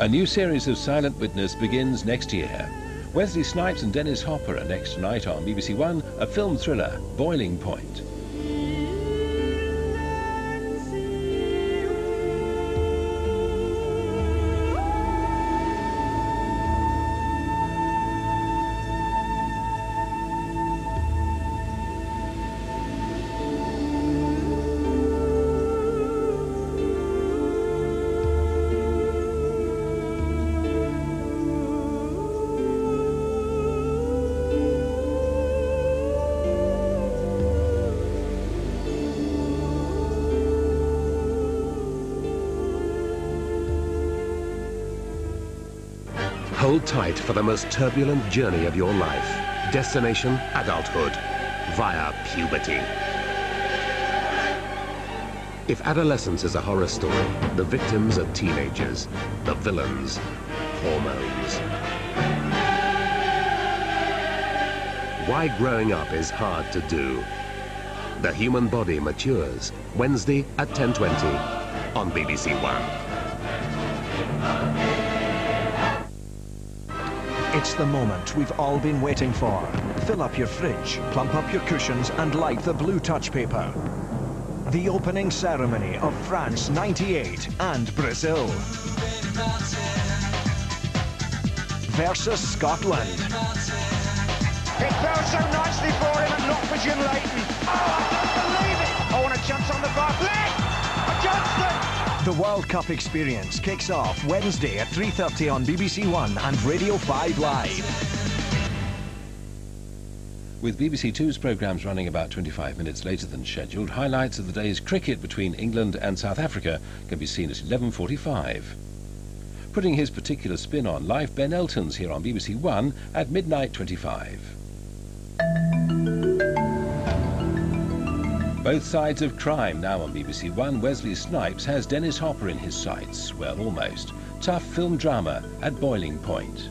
A new series of Silent Witness begins next year. Wesley Snipes and Dennis Hopper are next tonight on BBC One, a film thriller, Boiling Point. Hold tight for the most turbulent journey of your life. Destination adulthood via puberty. If adolescence is a horror story, the victims are teenagers, the villains, hormones. Why growing up is hard to do. The human body matures. Wednesday at 10.20 on BBC One. It's the moment we've all been waiting for. Fill up your fridge, plump up your cushions and light the blue touch paper. The opening ceremony of France 98 and Brazil. Versus Scotland. It fell so nicely for him and not for Jim Leighton. Oh, The World Cup experience kicks off Wednesday at 3.30 on BBC One and Radio 5 Live. With BBC Two's programmes running about 25 minutes later than scheduled, highlights of the day's cricket between England and South Africa can be seen at 11.45. Putting his particular spin on live, Ben Elton's here on BBC One at midnight 25. Both sides of crime now on BBC One. Wesley Snipes has Dennis Hopper in his sights. Well, almost. Tough film drama at boiling point.